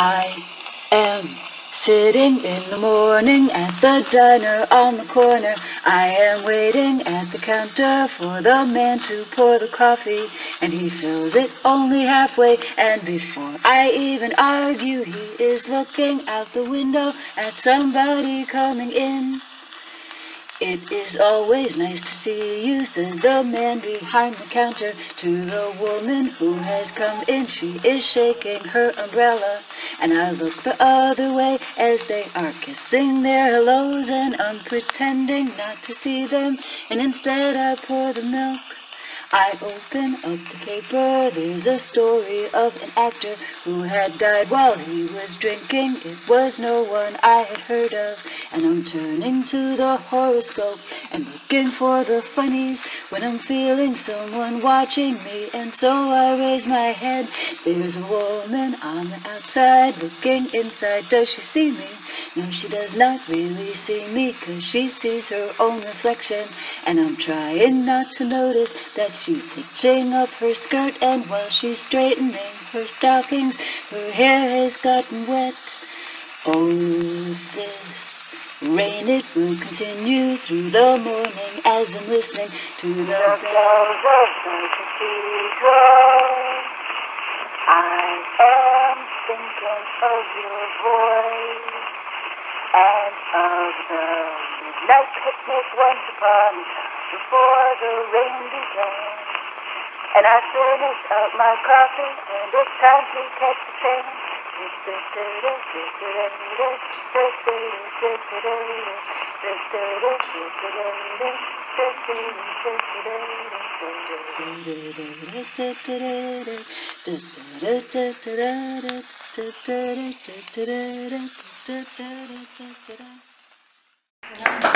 I am sitting in the morning at the diner on the corner. I am waiting at the counter for the man to pour the coffee, and he fills it only halfway. And before I even argue, he is looking out the window at somebody coming in. It is always nice to see you, says the man behind the counter to the woman who has come in. She is shaking her umbrella, and I look the other way as they are kissing their hellos, and I'm pretending not to see them, and instead I pour the milk. I open up the paper. There's a story of an actor who had died while he was drinking. It was no one I had heard of. And I'm turning to the horoscope and looking for the funnies when I'm feeling someone watching me. And so I raise my head. There's a woman on the outside looking inside. Does she see me? No, she does not really see me, cause she sees her own reflection. And I'm trying not to notice that she's hitching up her skirt, and while she's straightening her stockings, her hair has gotten wet. Oh, this rain, it will continue through the morning as I'm listening to the bells of the cathedral. I am thinking of your voice and of the midnight picnic once upon before the rain began. And I finished up my coffee, and it's time to catch the train. Yeah.